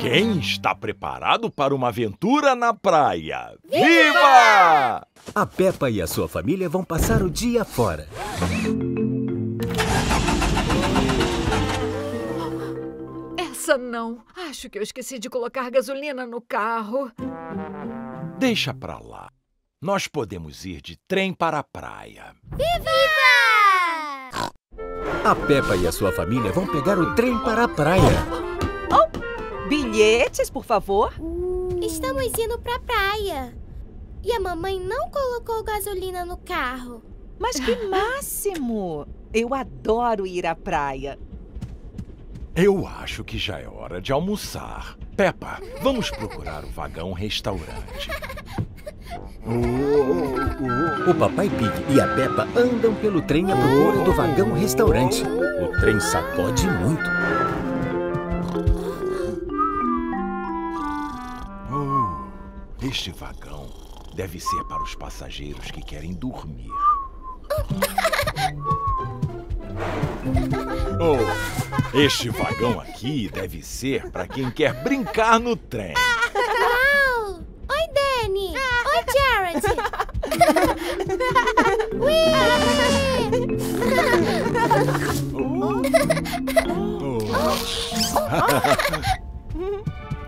Quem está preparado para uma aventura na praia? Viva! A Peppa e a sua família vão passar o dia fora. Essa não. Acho que eu esqueci de colocar gasolina no carro. Deixa pra lá. Nós podemos ir de trem para a praia. Viva! A Peppa e a sua família vão pegar o trem para a praia. Bilhetes, por favor. Estamos indo pra praia. E a mamãe não colocou gasolina no carro. Mas que máximo! Eu adoro ir à praia. Eu acho que já é hora de almoçar. Peppa, vamos procurar o vagão restaurante. O Papai Pig e a Peppa andam pelo trem à procura do vagão restaurante. O trem sacode muito. Oh, este vagão deve ser para os passageiros que querem dormir. Oh, este vagão aqui deve ser para quem quer brincar no trem. Uau! Oi, Danny! Jared! Oh.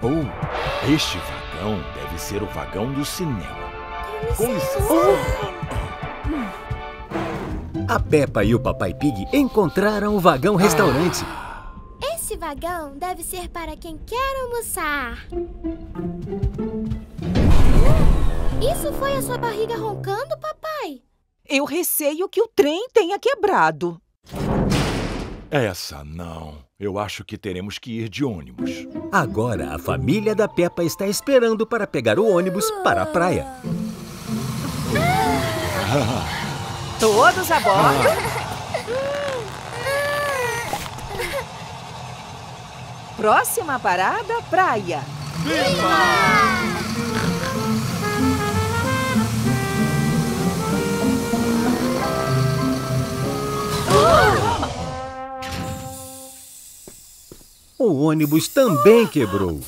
oh, este vagão deve ser o vagão do cinema. Com licença. A Peppa e o Papai Pig encontraram o vagão restaurante. Esse vagão deve ser para quem quer almoçar. Isso foi a sua barriga roncando, papai? Eu receio que o trem tenha quebrado. Essa não. Eu acho que teremos que ir de ônibus. Agora a família da Peppa está esperando para pegar o ônibus para a praia. Todos a bordo. Próxima parada, praia. O ônibus também quebrou.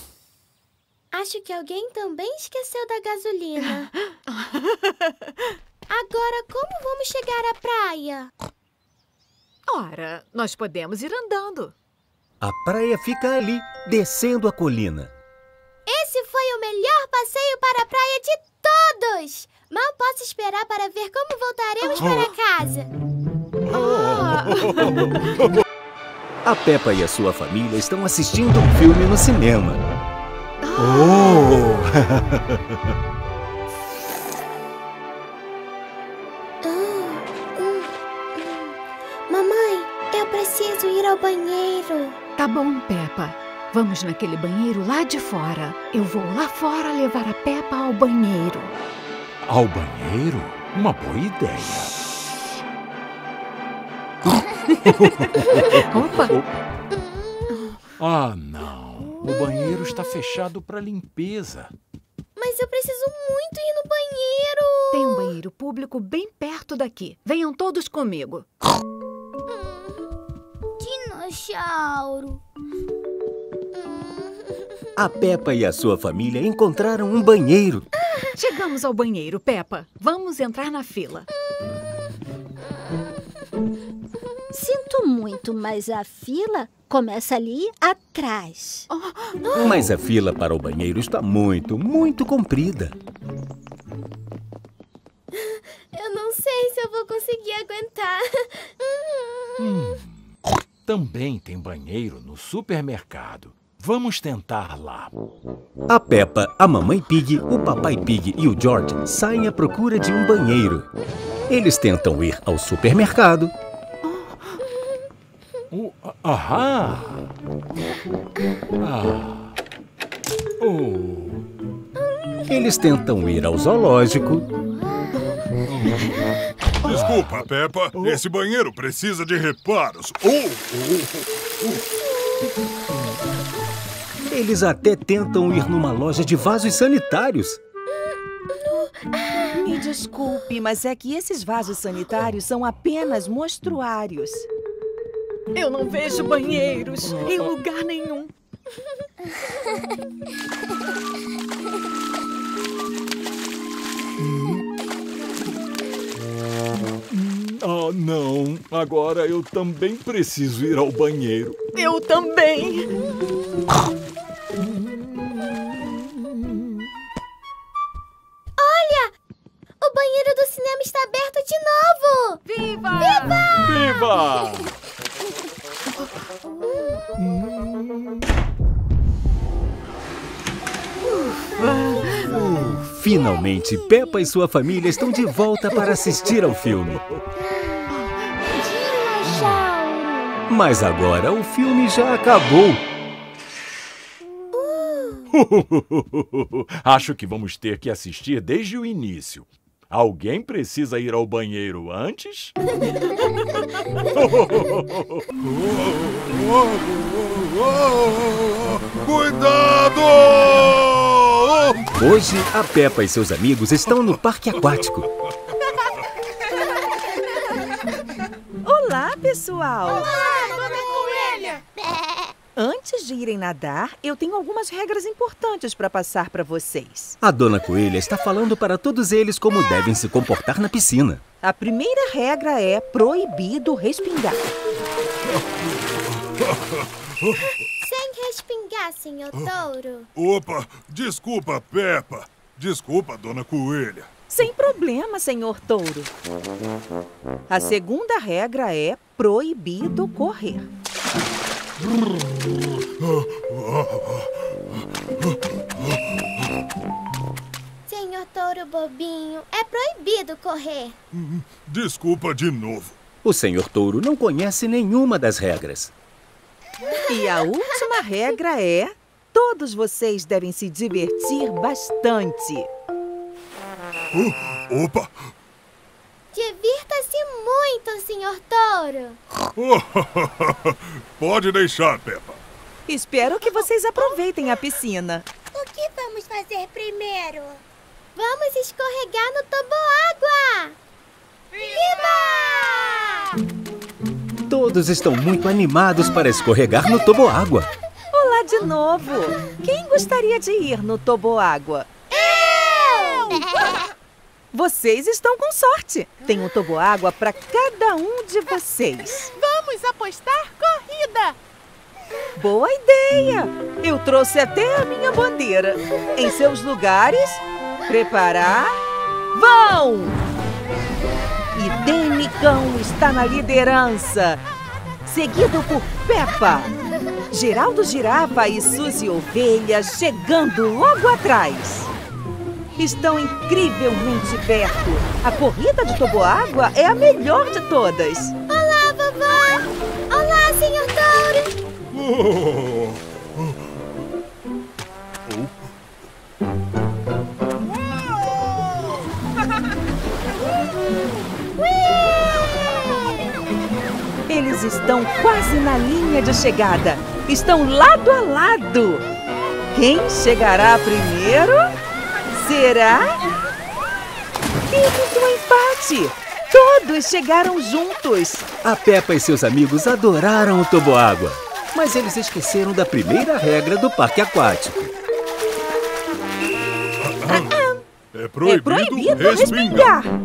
Acho que alguém também esqueceu da gasolina. Agora, como vamos chegar à praia? Ora, nós podemos ir andando. A praia fica ali, descendo a colina. Esse foi o melhor passeio para a praia de todos! Mal posso esperar para ver como voltaremos para casa. A Peppa e a sua família estão assistindo um filme no cinema. Oh! Mamãe, eu preciso ir ao banheiro. Tá bom, Peppa. Vamos naquele banheiro lá de fora. Eu vou lá fora levar a Peppa ao banheiro. Ao banheiro? Uma boa ideia. Opa! Ah, não. O banheiro está fechado para limpeza. Mas eu preciso muito ir no banheiro. Tem um banheiro público bem perto daqui. Venham todos comigo. Dinossauro. A Peppa e a sua família encontraram um banheiro. Chegamos ao banheiro, Peppa. Vamos entrar na fila. Sinto muito, mas a fila começa ali atrás. Mas a fila para o banheiro está muito, muito comprida. Eu não sei se eu vou conseguir aguentar. Hum. Também tem banheiro no supermercado. Vamos tentar lá. A Peppa, a Mamãe Pig, o Papai Pig e o George saem à procura de um banheiro. Eles tentam ir ao supermercado. Oh, ahá! Ah. Oh. Eles tentam ir ao zoológico. Desculpa, Peppa. Esse banheiro precisa de reparos. Oh, Eles até tentam ir numa loja de vasos sanitários. Me desculpe, mas é que esses vasos sanitários são apenas mostruários. Eu não vejo banheiros em lugar nenhum. Ah, não. Agora eu também preciso ir ao banheiro. Eu também. Olha! O banheiro do cinema está aberto de novo! Viva! Viva! Finalmente, Peppa e sua família estão de volta para assistir ao filme. Mas agora o filme já acabou. Acho que vamos ter que assistir desde o início. Alguém precisa ir ao banheiro antes? Cuidado! Hoje, a Peppa e seus amigos estão no parque aquático. Olá, pessoal! Coelha! Antes de irem nadar, eu tenho algumas regras importantes para passar para vocês. A dona Coelha está falando para todos eles como devem se comportar na piscina. A primeira regra é proibido respingar. Sem respingar, senhor touro. Opa, desculpa, Peppa. Desculpa, dona Coelha. Sem problema, senhor touro. A segunda regra é proibido correr. Senhor touro bobinho, é proibido correr. Desculpa de novo. O senhor touro não conhece nenhuma das regras. E a última regra é: todos vocês devem se divertir bastante. Oh, opa! Divirta-se muito, senhor touro. Pode deixar, Peppa. Espero que vocês aproveitem a piscina. O que vamos fazer primeiro? Vamos escorregar no toboágua! Viva! Todos estão muito animados para escorregar no toboágua. Olá de novo! Quem gostaria de ir no toboágua? Eu! Vocês estão com sorte! Tem um toboágua para cada um de vocês. Vamos apostar corrida! Boa ideia! Eu trouxe até a minha bandeira. Em seus lugares, preparar, vão! E Denicão está na liderança, seguido por Peppa. Geraldo Girafa e Suzy Ovelha chegando logo atrás. Estão incrivelmente perto. A corrida de toboágua é a melhor de todas. Olá, vovó! Eles estão quase na linha de chegada. Estão lado a lado. Quem chegará primeiro? Será? Temos um empate. Todos chegaram juntos. A Peppa e seus amigos adoraram o toboágua, mas eles esqueceram da primeira regra do parque aquático. é proibido, é proibido respingar. respingar.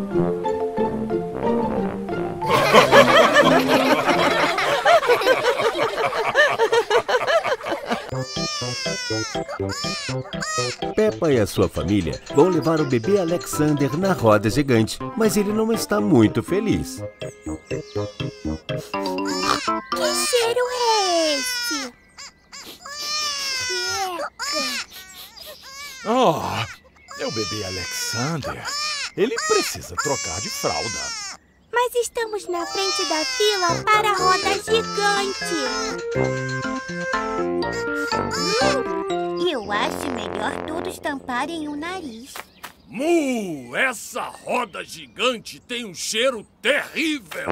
Peppa e a sua família vão levar o bebê Alexander na roda gigante, mas ele não está muito feliz. Que cheiro é esse? Ah, é o bebê Alexander. Ele precisa trocar de fralda. Mas estamos na frente da fila para a roda gigante. Hum, eu acho melhor todos tamparem o nariz. Mu, essa roda gigante tem um cheiro terrível.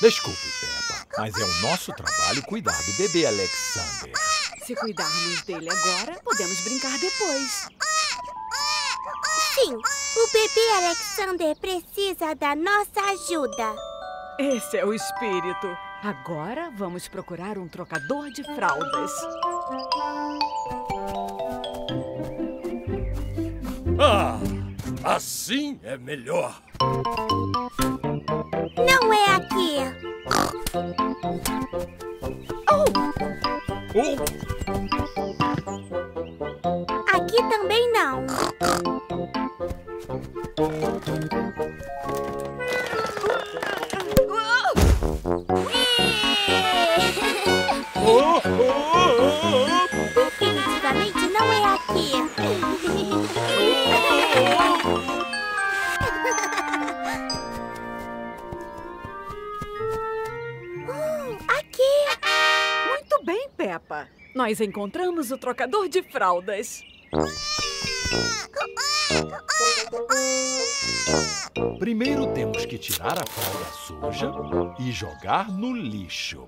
Desculpe, Peppa, mas é o nosso trabalho cuidar do bebê Alexander. Se cuidarmos dele agora, podemos brincar depois. Sim, o bebê Alexander precisa da nossa ajuda. Esse é o espírito. Agora vamos procurar um trocador de fraldas. Ah, assim é melhor. Oh! Aqui também não. Nós encontramos o trocador de fraldas. Primeiro temos que tirar a fralda suja e jogar no lixo.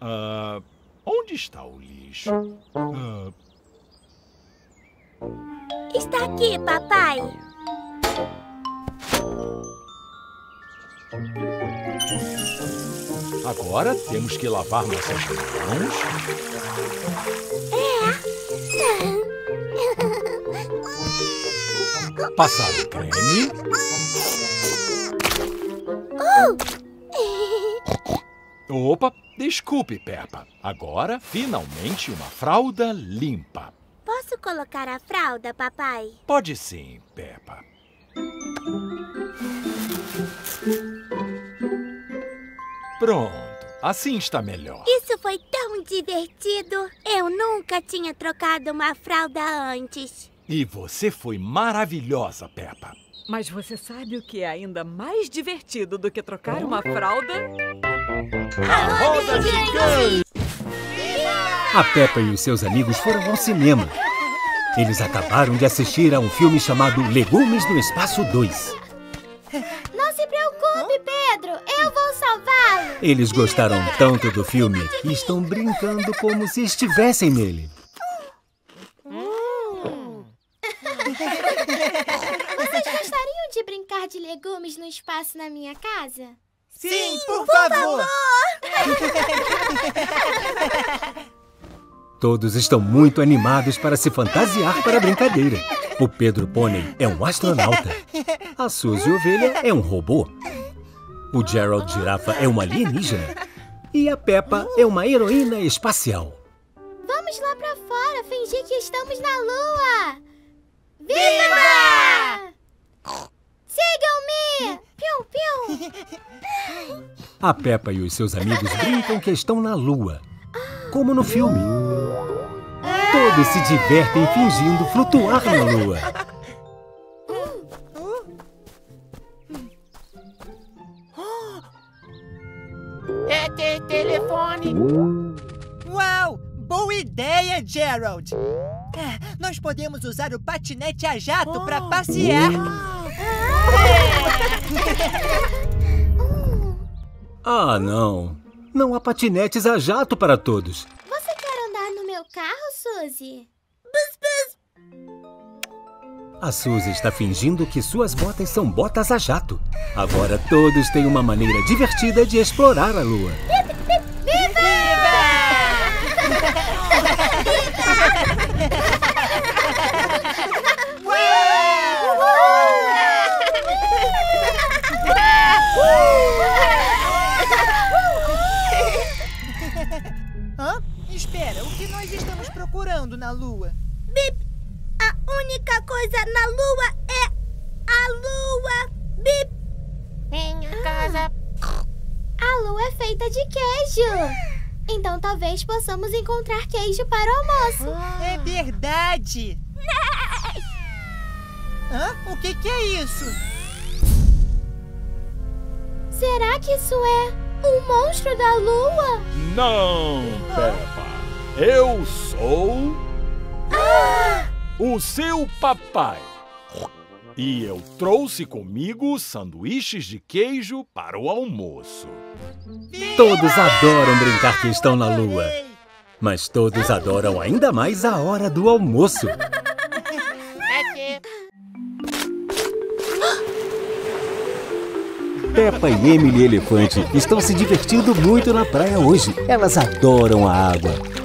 Ah, onde está o lixo? Ah, Está aqui, papai. Agora temos que lavar nossas mãos. Passar o creme. Opa, desculpe, Peppa. Agora, finalmente, uma fralda limpa. Posso colocar a fralda, papai? Pode sim, Peppa. Pronto, assim está melhor. Isso foi tão divertido. Eu nunca tinha trocado uma fralda antes. E você foi maravilhosa, Peppa. Mas você sabe o que é ainda mais divertido do que trocar uma fralda? A roda gigante! A Peppa e os seus amigos foram ao cinema. Eles acabaram de assistir a um filme chamado Legumes no Espaço 2. Não se preocupe, Pedro. Eu vou salvá-lo. Eles gostaram tanto do filme que estão brincando como se estivessem nele. Vocês gostariam de brincar de legumes no espaço na minha casa? Sim, por favor! Todos estão muito animados para se fantasiar para a brincadeira. O Pedro Pônei é um astronauta. A Suzy Ovelha é um robô. O Gerald Girafa é uma alienígena. E a Peppa é uma heroína espacial. Vamos lá pra fora fingir que estamos na lua! Viva! Sigam-me! Piu, piu! A Peppa e os seus amigos brincam que estão na lua. Como no filme. Todos se divertem fingindo flutuar na lua. É ter telefone. Uau! Boa ideia, Gerald! É, nós podemos usar o patinete a jato para passear. Ah, não. Não há patinetes a jato para todos. Você quer andar no meu carro, Suzy? A Suzy está fingindo que suas botas são botas a jato. Agora todos têm uma maneira divertida de explorar a lua. Talvez possamos encontrar queijo para o almoço. É verdade! Hã? O que, que é isso? Será que isso é um monstro da lua? Não, Peppa. Eu sou o seu papai. E eu trouxe comigo sanduíches de queijo para o almoço. Todos adoram brincar que estão na lua. Mas todos adoram ainda mais a hora do almoço. Peppa e Emily Elefante estão se divertindo muito na praia hoje. Elas adoram a água.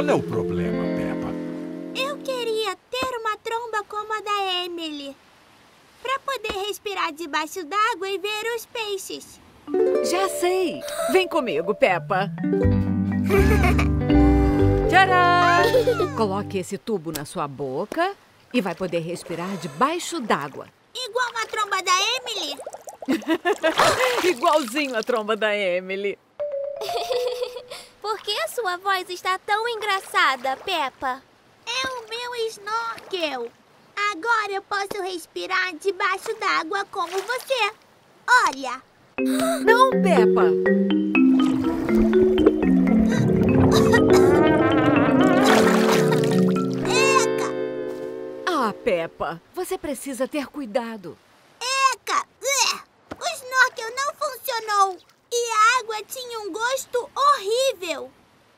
Qual é o problema, Peppa? Eu queria ter uma tromba como a da Emily. Para poder respirar debaixo d'água e ver os peixes. Já sei. Vem comigo, Peppa. Tcharam! Coloque esse tubo na sua boca e vai poder respirar debaixo d'água. Igual a tromba da Emily. Igualzinho a tromba da Emily. Por que a sua voz está tão engraçada, Peppa? É o meu snorkel. Agora eu posso respirar debaixo d'água como você. Olha. Não, Peppa. Eca! Ah, Peppa, você precisa ter cuidado. Eca! O snorkel não funcionou. E a água tinha um gosto horrível.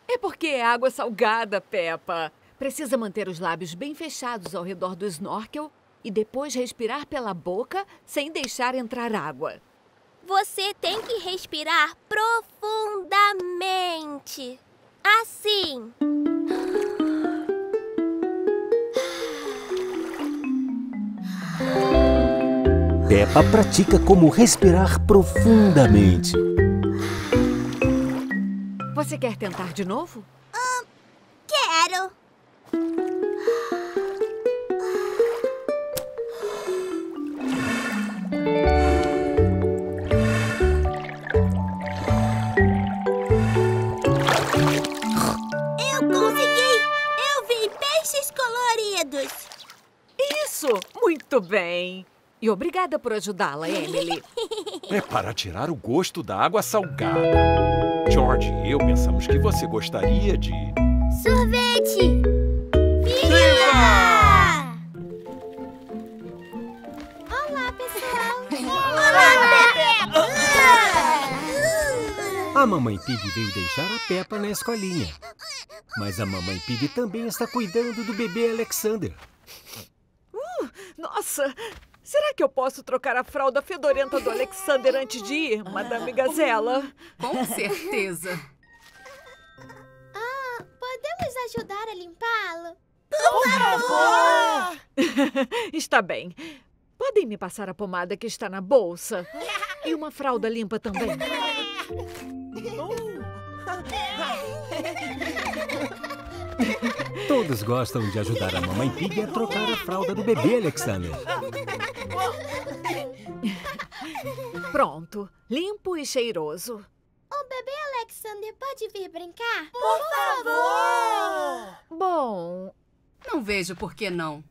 É porque é água salgada, Peppa. Precisa manter os lábios bem fechados ao redor do snorkel e depois respirar pela boca sem deixar entrar água. Você tem que respirar profundamente. Assim. Peppa pratica como respirar profundamente. Você quer tentar de novo? Quero. Eu consegui! Eu vi peixes coloridos. Isso! Muito bem. E obrigada por ajudá-la, Emily. É para tirar o gosto da água salgada. George e eu pensamos que você gostaria de. Sorvete! Viva! Olá, pessoal! Olá, Peppa! A mamãe Pig veio deixar a Peppa na escolinha. Mas a mamãe Pig também está cuidando do bebê Alexander. Nossa, será que eu posso trocar a fralda fedorenta do Alexander antes de ir, Madame Gazela? Com certeza. Ah, podemos ajudar a limpá-lo? Está bem. Podem me passar a pomada que está na bolsa? E uma fralda limpa também. Todos gostam de ajudar a mamãe Pig a trocar a fralda do bebê Alexander. Pronto, limpo e cheiroso. O bebê Alexander pode vir brincar? Por favor! Bom, Não vejo por que não.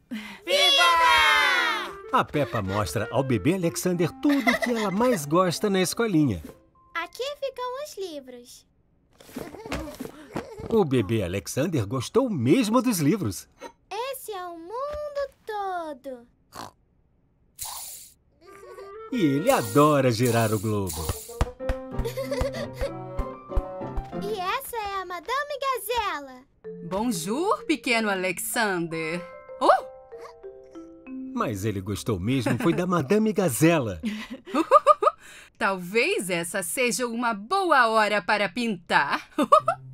A Peppa mostra ao bebê Alexander tudo o que ela mais gosta na escolinha. Aqui ficam os livros. O bebê Alexander gostou mesmo dos livros. Esse é o mundo todo. E ele adora girar o globo. E essa é a Madame Gazela. Bonjour, pequeno Alexander. Oh, Mas ele gostou mesmo foi da Madame Gazela. talvez essa seja uma boa hora para pintar.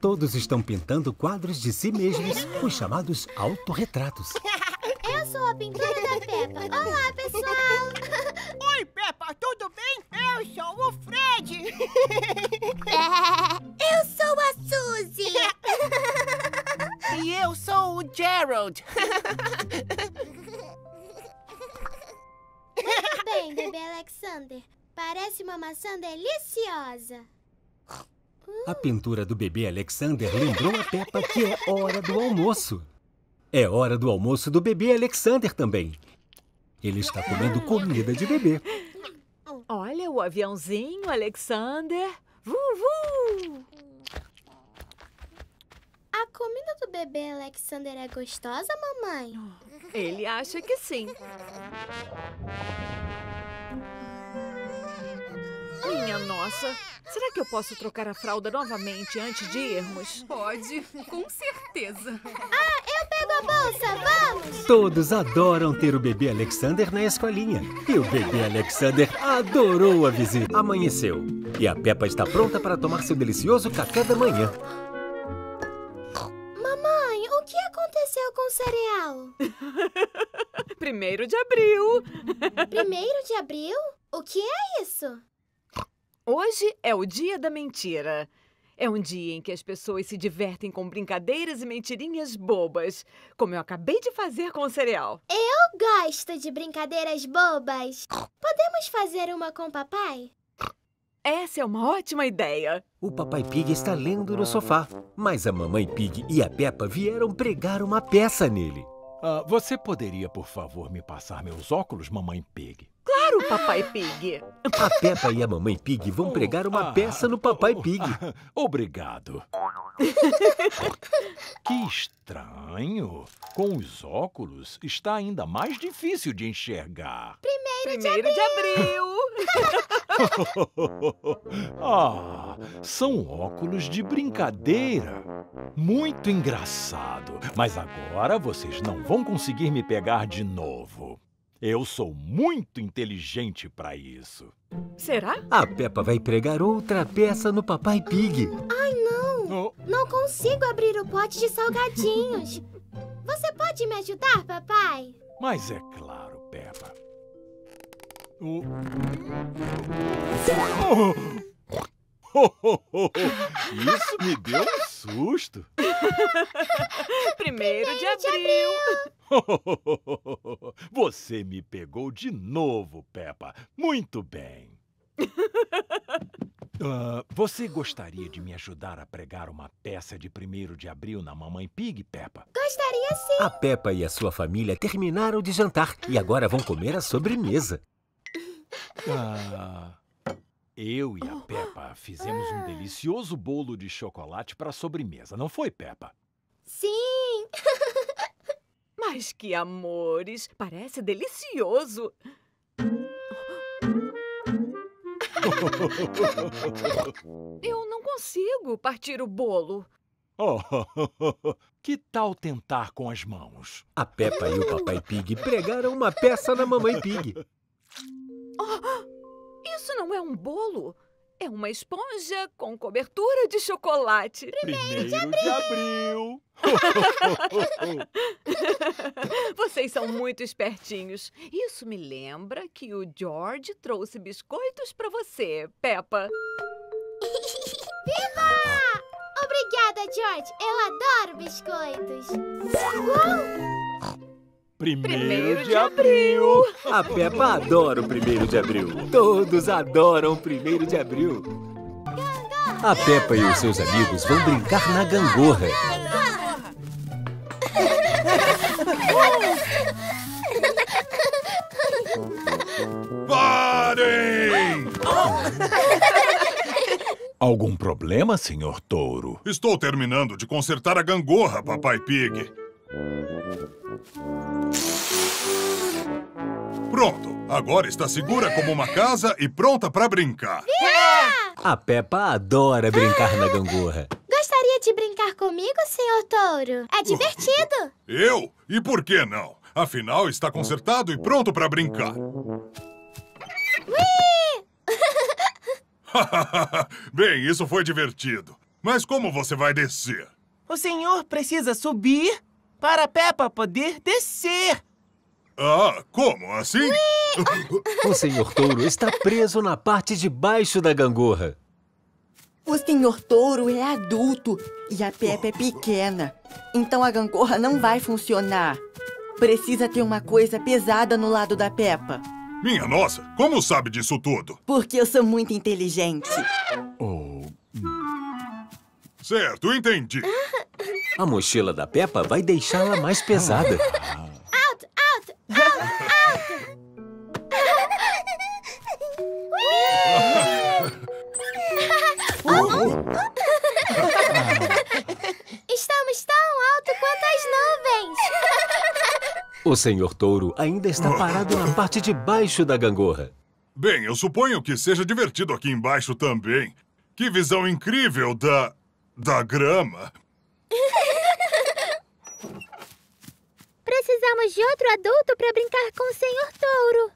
Todos estão pintando quadros de si mesmos, os chamados autorretratos. Eu sou a pintora da Peppa. Olá, pessoal. Oi, Peppa, tudo bem? Eu sou o Fred. Eu sou a Suzy. e eu sou o Gerald. Muito bem, bebê Alexander. Parece uma maçã deliciosa. A pintura do bebê Alexander lembrou a Peppa que é hora do almoço. É hora do almoço do bebê Alexander também. Ele está comendo comida de bebê. Olha o aviãozinho, Alexander. Vuvu! A comida do bebê Alexander é gostosa, mamãe? Ele acha que sim. Minha nossa, será que eu posso trocar a fralda novamente antes de irmos? Pode, com certeza. Ah, eu pego a bolsa, vamos! Todos adoram ter o bebê Alexander na escolinha. E o bebê Alexander adorou a visita. Amanheceu. E a Peppa está pronta para tomar seu delicioso café da manhã. Mamãe, o que aconteceu com o cereal? Primeiro de abril. Primeiro de abril? O que é isso? Hoje é o dia da mentira. É um dia em que as pessoas se divertem com brincadeiras e mentirinhas bobas, como eu acabei de fazer com o cereal. Eu gosto de brincadeiras bobas. Podemos fazer uma com o papai? Essa é uma ótima ideia. O papai Pig está lendo no sofá, mas a mamãe Pig e a Peppa vieram pregar uma peça nele. Ah, você poderia, por favor, me passar meus óculos, mamãe Pig? Claro, papai Pig. A Peppa e a mamãe Pig vão pregar uma peça no papai Pig. Obrigado. que estranho. Com os óculos, está ainda mais difícil de enxergar. Primeiro, Primeiro de abril. ah, são óculos de brincadeira. Muito engraçado. Mas agora vocês não vão conseguir me pegar de novo. Eu sou muito inteligente para isso. Será? A Peppa vai pregar outra peça no papai Pig. Ai, não. Oh, Não consigo abrir o pote de salgadinhos. Você pode me ajudar, papai? mas é claro, Peppa. Oh. Isso me deu um susto. Primeiro de abril. Você me pegou de novo, Peppa. Muito bem. Ah, você gostaria de me ajudar a pregar uma peça de 1 de abril na Mamãe Pig, Peppa? Gostaria sim. A Peppa e a sua família terminaram de jantar e agora vão comer a sobremesa. Ah, eu e a Peppa fizemos um delicioso bolo de chocolate para a sobremesa, não foi, Peppa? Sim. Mas que amores! Parece delicioso. Eu não consigo partir o bolo. Oh, que tal tentar com as mãos? A Peppa e o papai Pig pregaram uma peça na mamãe Pig. Isso não é um bolo. É uma esponja com cobertura de chocolate. Primeiro de abril. Vocês são muito espertinhos. Isso me lembra que o George trouxe biscoitos para você, Peppa. Viva! Obrigada, George. Eu adoro biscoitos. Uau! Primeiro, Primeiro de de abril. A Peppa adora o primeiro de abril. Todos adoram o primeiro de abril. A Peppa e os seus amigos vão brincar na gangorra. Parem! Algum problema, senhor Touro? Estou terminando de consertar a gangorra, Papai Pig. Pronto, agora está segura como uma casa e pronta para brincar. A Peppa adora brincar na gangorra. Gostaria de brincar comigo, senhor Touro? É divertido. Eu? E por que não? Afinal, está consertado e pronto para brincar. Bem, isso foi divertido. Mas como você vai descer? O senhor precisa subir para a Peppa poder descer. Ah, como assim? O senhor touro está preso na parte de baixo da gangorra. O senhor touro é adulto e a Peppa é pequena. Então a gangorra não vai funcionar. Precisa ter uma coisa pesada no lado da Peppa. Minha nossa, como sabe disso tudo? Porque eu sou muito inteligente. Certo, entendi. A mochila da Peppa vai deixá-la mais pesada. Alto, alto, alto, alto. Estamos tão alto quanto as nuvens. O senhor touro ainda está parado na parte de baixo da gangorra. Bem, eu suponho que seja divertido aqui embaixo também. Que visão incrível da. da grama. Precisamos de outro adulto para brincar com o Senhor Touro.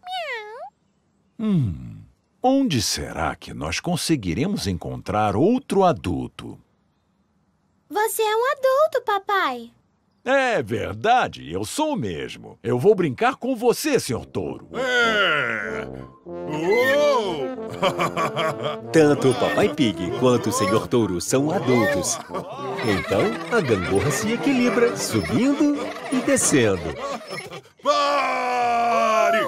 Hum, onde será que nós conseguiremos encontrar outro adulto? Você é um adulto, papai. É verdade, eu sou mesmo. Eu vou brincar com você, senhor touro. É! Uou! Tanto o Papai Pig quanto o senhor touro são adultos. Então, a gangorra se equilibra, subindo e descendo. Pare!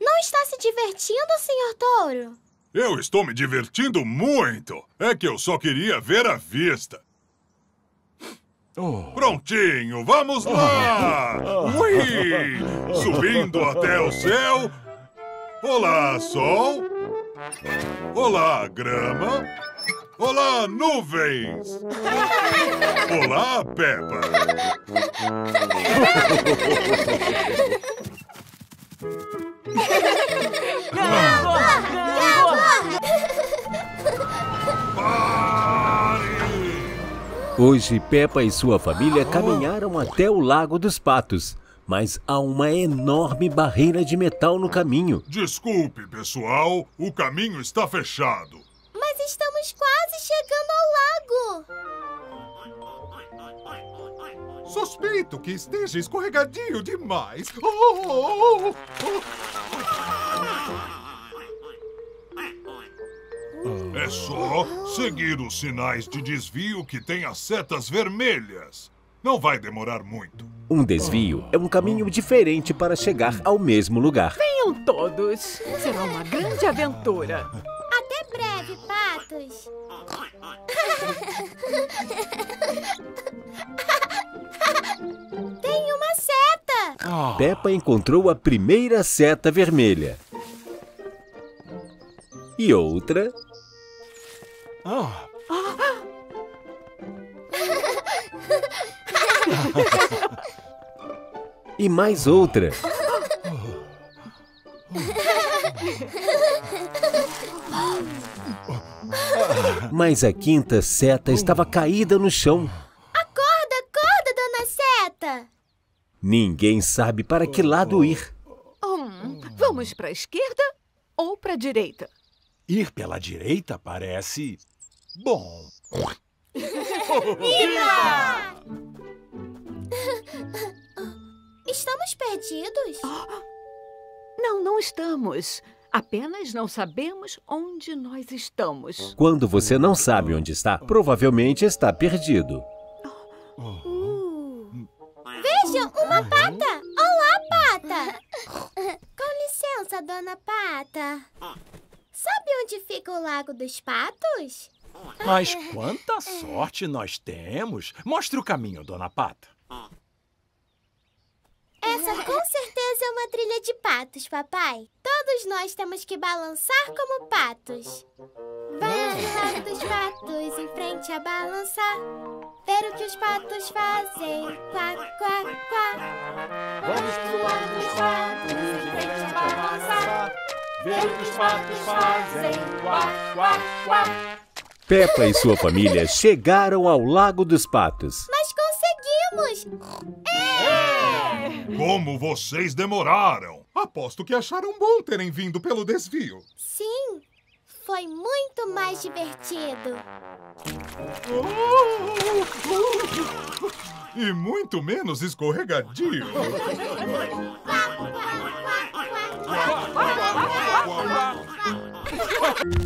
Não está se divertindo, Senhor Touro? Eu estou me divertindo muito. É que eu só queria ver a vista. Prontinho, vamos lá! Ui! Subindo até o céu. Olá, sol. Olá, grama. Olá, nuvens. Olá, Peppa. Hoje, Peppa e sua família caminharam até o Lago dos Patos, mas há uma enorme barreira de metal no caminho. Desculpe, pessoal. O caminho está fechado. Mas estamos quase chegando ao lago. Suspeito que esteja escorregadio demais. Oh, oh, oh, É só seguir os sinais de desvio que tem as setas vermelhas. Não vai demorar muito. Um desvio é um caminho diferente para chegar ao mesmo lugar. Venham todos. Será uma grande aventura. Até breve, patos. Tem uma seta. Peppa encontrou a primeira seta vermelha. E outra. E mais outra. Mas a quinta seta estava caída no chão. Acorda, acorda, dona Seta. Ninguém sabe para que lado ir. Hum, vamos para a esquerda ou para a direita? Ir pela direita parece. Bom. Viva! Estamos perdidos? Não, não estamos. Apenas não sabemos onde nós estamos. Quando você não sabe onde está, provavelmente está perdido. Vejam, uma pata! Olá, pata! Com licença, dona Pata. Sabe onde fica o Lago dos Patos? Mas quanta sorte nós temos! Mostre o caminho, dona Pata. Essa com certeza é uma trilha de patos, papai. Todos nós temos que balançar como patos. Vamos pro Lago dos Patos, em frente a balançar. Ver o que os patos fazem. Quá, quá, quá. Vamos pro dos Patos, em frente a balançar. Ver o que os patos fazem. Quá, quá, quá. Peppa e sua família chegaram ao Lago dos Patos. Nós conseguimos! É! Como vocês demoraram? Aposto que acharam bom terem vindo pelo desvio. Sim, foi muito mais divertido. E muito menos escorregadio.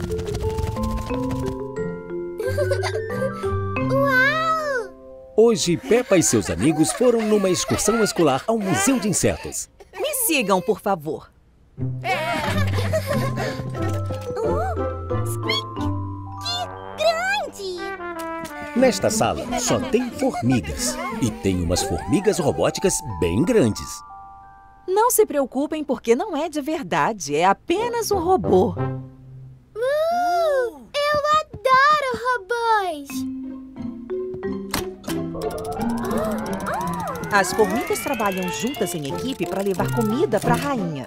Uau! Hoje, Peppa e seus amigos foram numa excursão escolar ao Museu de Insetos. Me sigam, por favor. É. Oh, Que grande! Nesta sala só tem formigas. E tem umas formigas robóticas bem grandes. Não se preocupem porque não é de verdade, é apenas um robô. As formigas trabalham juntas em equipe para levar comida para a rainha.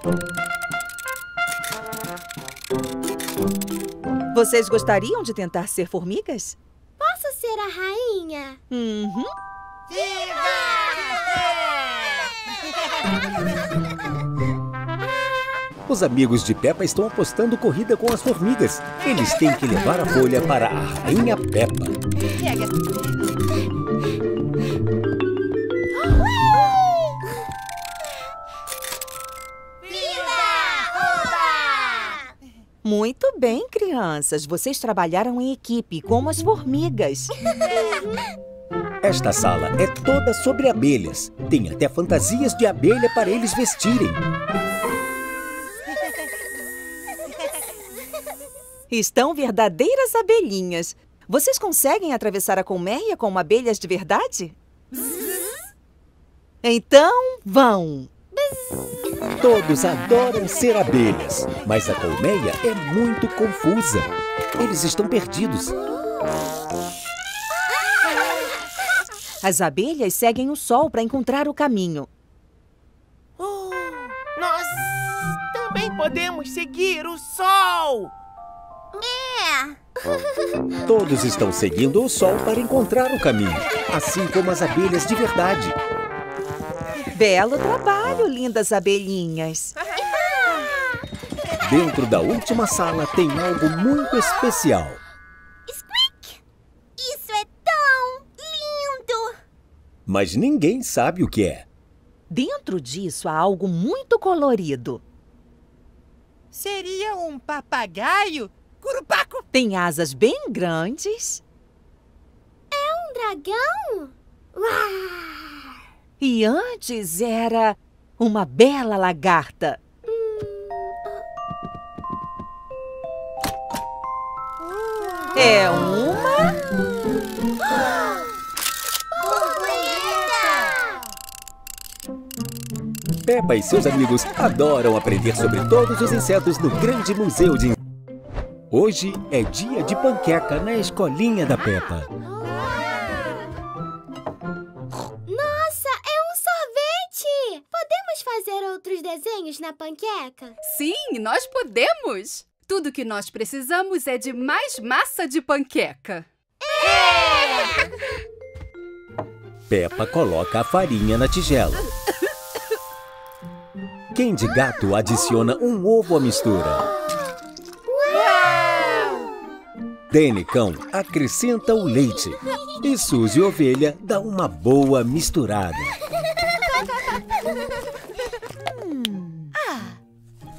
Vocês gostariam de tentar ser formigas? Posso ser a rainha? Uhum. Os amigos de Peppa estão apostando corrida com as formigas. Eles têm que levar a folha para a Rainha Peppa. Pega. Muito bem, crianças. Vocês trabalharam em equipe, como as formigas. Esta sala é toda sobre abelhas. Tem até fantasias de abelha para eles vestirem. Estão verdadeiras abelhinhas. Vocês conseguem atravessar a colmeia com abelhas de verdade? Então, vão! Todos adoram ser abelhas, mas a colmeia é muito confusa. Eles estão perdidos. As abelhas seguem o sol para encontrar o caminho. Uh, nós também podemos seguir o sol! É! Todos estão seguindo o sol para encontrar o caminho, assim como as abelhas de verdade. Belo trabalho, lindas abelhinhas. Dentro da última sala tem algo muito especial. Squeak! Isso é tão lindo! Mas ninguém sabe o que é. Dentro disso há algo muito colorido. Seria um papagaio? Curupaco! Tem asas bem grandes. É um dragão? Uau! E antes era uma bela lagarta. É uma... Peppa e seus amigos adoram aprender sobre todos os insetos no Grande Museu de... Hoje é dia de panqueca na escolinha da Peppa. Nossa, é um sorvete! Podemos fazer outros desenhos na panqueca? Sim, nós podemos! Tudo que nós precisamos é de mais massa de panqueca. Peppa coloca a farinha na tigela. Candy Gato adiciona um ovo à mistura. Danny Cão acrescenta o leite. E Suzy Ovelha dá uma boa misturada.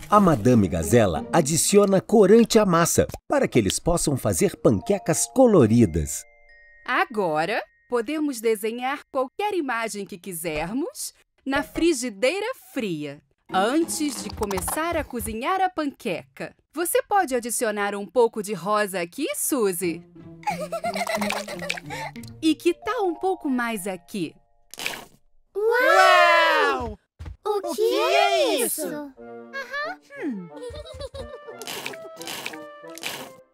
A Madame Gazela adiciona corante à massa para que eles possam fazer panquecas coloridas. Agora, podemos desenhar qualquer imagem que quisermos na frigideira fria. Antes de começar a cozinhar a panqueca, você pode adicionar um pouco de rosa aqui, Suzy? E que tal um pouco mais aqui? Uau! O, O que, que é é isso? isso? Hum.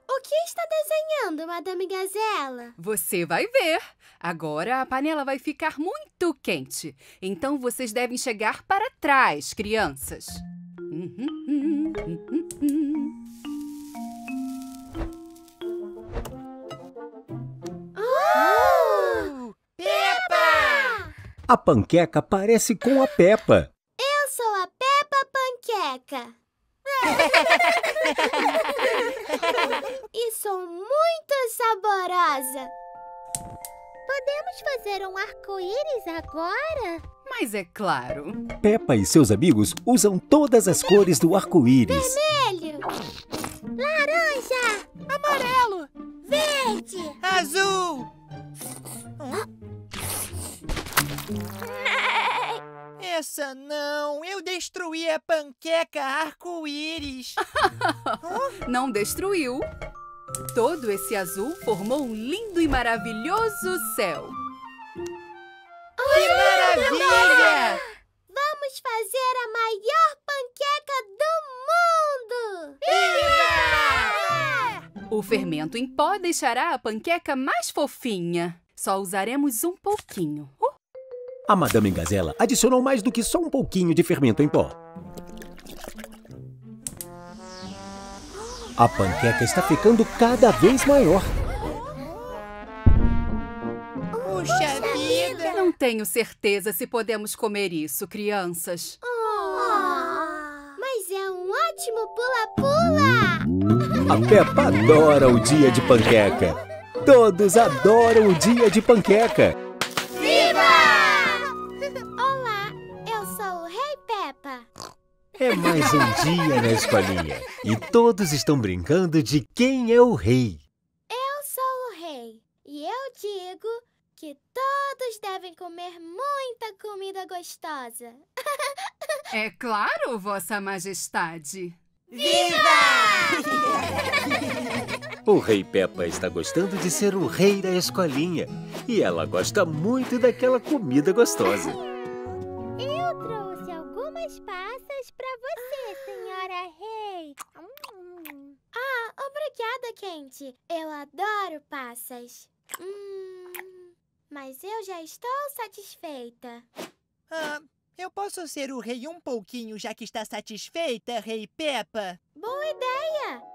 o que está desenhando, Madame Gazela? Você vai ver. Agora a panela vai ficar muito quente. Então vocês devem chegar para trás, crianças. Oh! A panqueca parece com a Peppa. Eu sou a Peppa Panqueca. e sou muito saborosa. Podemos fazer um arco-íris agora? Mas é claro. Peppa e seus amigos usam todas as cores do arco-íris. Vermelho, laranja, Amarelo! verde. Azul! Essa não! Eu destruí a panqueca arco-íris! Não destruiu. Todo esse azul formou um lindo e maravilhoso céu. Que maravilha! Vamos fazer a maior panqueca do mundo! Viva! O fermento em pó deixará a panqueca mais fofinha. Só usaremos um pouquinho. Uh! A Madame Gazela adicionou mais do que só um pouquinho de fermento em pó. A panqueca está ficando cada vez maior. Puxa vida! Não tenho certeza se podemos comer isso, crianças. Oh, mas é um ótimo pula-pula! A Peppa adora o dia de panqueca. Todos adoram o dia de panqueca. É mais um dia na escolinha e todos estão brincando de quem é o rei. Eu sou o rei e eu digo que todos devem comer muita comida gostosa. É claro, Vossa Majestade. Viva! O rei Peppa está gostando de ser o rei da escolinha e ela gosta muito daquela comida gostosa. Algumas passas para você, senhora rei. Hum. Ah, obrigada, Kent. Eu adoro passas. Hum, mas eu já estou satisfeita. Ah, eu posso ser o rei um pouquinho, já que está satisfeita, Rei Peppa? Boa ideia!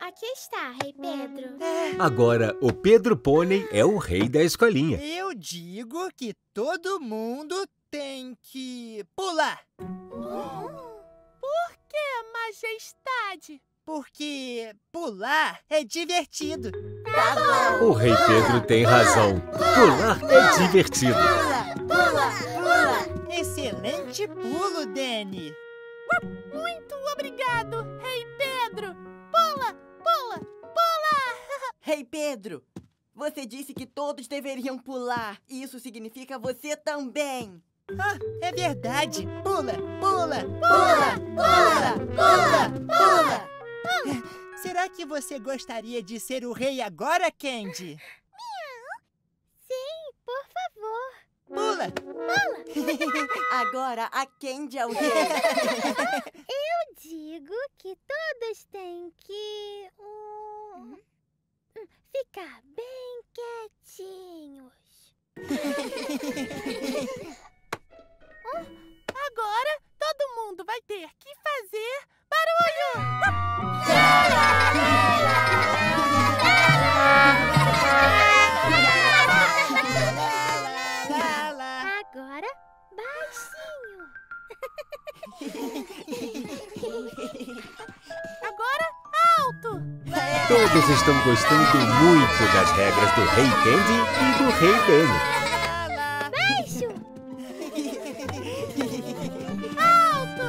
Aqui está, Rei Pedro. Agora, o Pedro Pônei é o rei da escolinha. Eu digo que todo mundo tem que pular. Por que, majestade? Porque pular é divertido. Tá O rei Pedro tem razão. Pular é divertido. Pula, pula! Excelente pulo, Danny. Muito obrigado, Rei Pedro. Rei Pedro, você disse que todos deveriam pular. Isso significa você também. Ah, é verdade. Pula, pula, pula, pula, pula, pula. Será que você gostaria de ser o rei agora, Candy? Sim, por favor. Pula! Pula! Agora a Candy é o rei. Eu digo que todos têm que hum, hum, ficar bem quietinhos. Hum, Agora todo mundo vai ter que fazer barulho. Agora baixinho. Alto. Todos estão gostando muito das regras do Rei Candy e do Rei Danny. Baixo. Alto.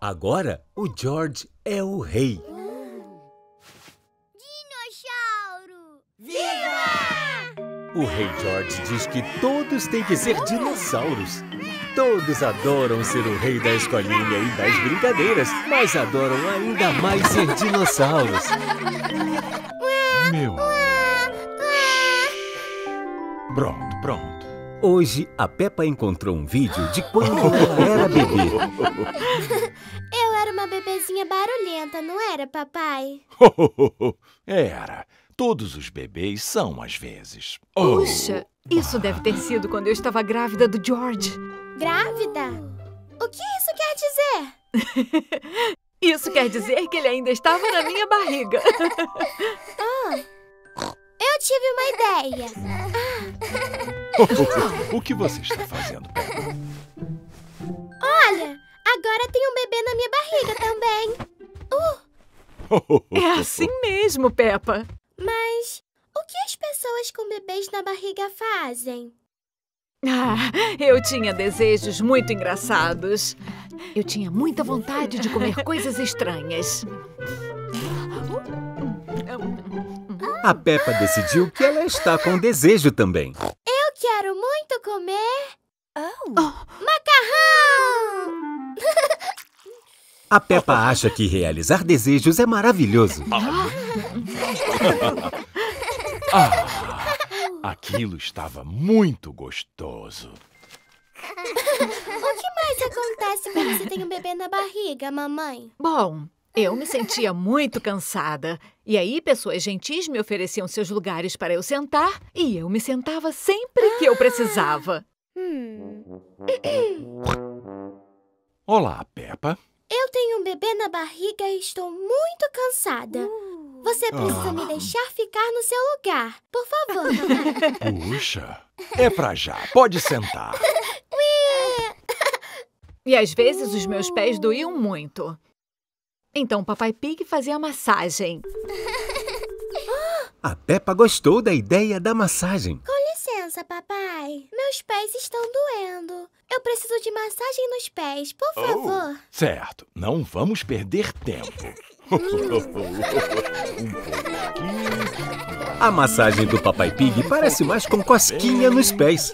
Agora, o George é o rei. O rei George diz que todos têm que ser dinossauros. Todos adoram ser o rei da escolinha e das brincadeiras, mas adoram ainda mais ser dinossauros. Meu. Pronto, pronto. Hoje, a Peppa encontrou um vídeo de quando ela era bebê. Eu era uma bebezinha barulhenta, não era, papai? Era. Todos os bebês são às vezes. Oh. Puxa, isso deve ter sido quando eu estava grávida do George. Grávida? O que isso quer dizer? Isso quer dizer que ele ainda estava na minha barriga. Ah, eu tive uma ideia. o que você está fazendo, Peppa? Olha, agora tem um bebê na minha barriga também. Uh, É assim mesmo, Peppa. Mas o que as pessoas com bebês na barriga fazem? Ah, eu tinha desejos muito engraçados. Eu tinha muita vontade de comer coisas estranhas. A Peppa decidiu que ela está com desejo também. Eu quero muito comer... Oh. Macarrão! A Peppa acha que realizar desejos é maravilhoso. Ah, aquilo estava muito gostoso. o que mais acontece quando você tem um bebê na barriga, mamãe? Bom, eu me sentia muito cansada. E aí, pessoas gentis me ofereciam seus lugares para eu sentar e eu me sentava sempre que eu precisava. Hum. Olá, Peppa. Eu tenho um bebê na barriga e estou muito cansada. Você precisa Ah. me deixar ficar no seu lugar. Por favor. Puxa, é pra já. Pode sentar. E às vezes os meus pés doíam muito. Então Papai Pig fazia massagem. A Peppa gostou da ideia da massagem. Com licença, papai. Meus pés estão doendo. Eu preciso de massagem nos pés, por favor. Certo, não vamos perder tempo. A massagem do Papai Pig parece mais com cosquinha nos pés.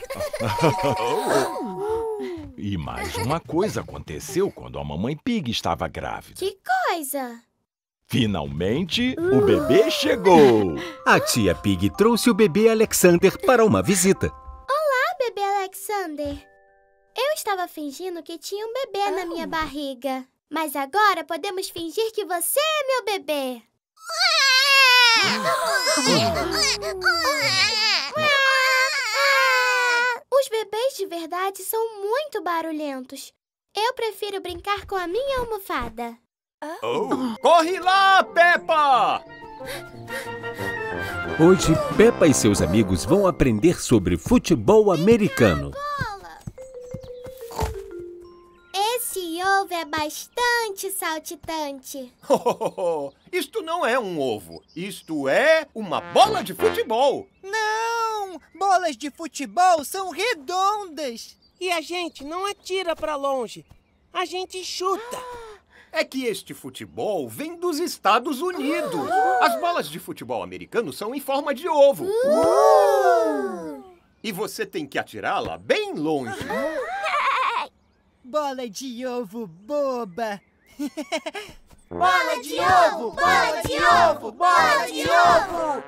E mais uma coisa aconteceu quando a mamãe Pig estava grávida. Que coisa! Finalmente, o bebê chegou. A tia Pig trouxe o bebê Alexander para uma visita. Olá, bebê Alexander. Eu estava fingindo que tinha um bebê na minha barriga. Mas agora podemos fingir que você é meu bebê. Os bebês de verdade são muito barulhentos. Eu prefiro brincar com a minha almofada. Oh, corre lá, Peppa! Hoje, Peppa e seus amigos vão aprender sobre futebol americano. Esse ovo é bastante saltitante. Isto não é um ovo. Isto é uma bola de futebol. Não! Bolas de futebol são redondas. E a gente não atira pra longe. A gente chuta. É que este futebol vem dos Estados Unidos. As bolas de futebol americano são em forma de ovo. E você tem que atirá-la bem longe. Bola de ovo boba. Bola de ovo! Bola de ovo! Bola de ovo!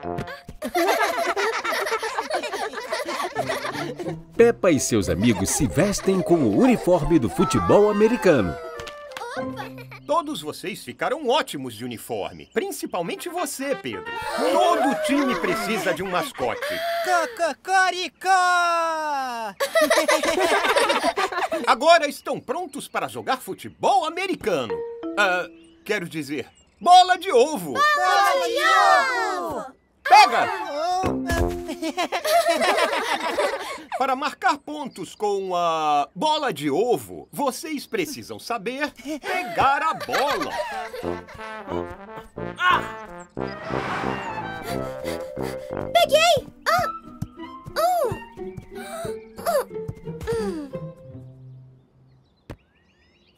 Peppa e seus amigos se vestem com o uniforme do futebol americano. Todos vocês ficaram ótimos de uniforme. Principalmente você, Pedro. Todo time precisa de um mascote. Cocoricó! Agora estão prontos para jogar futebol americano. Ah, quero dizer, bola de ovo. Bola de ovo! Pega! Para marcar pontos com a bola de ovo, vocês precisam saber pegar a bola. Peguei! Ah! Hum.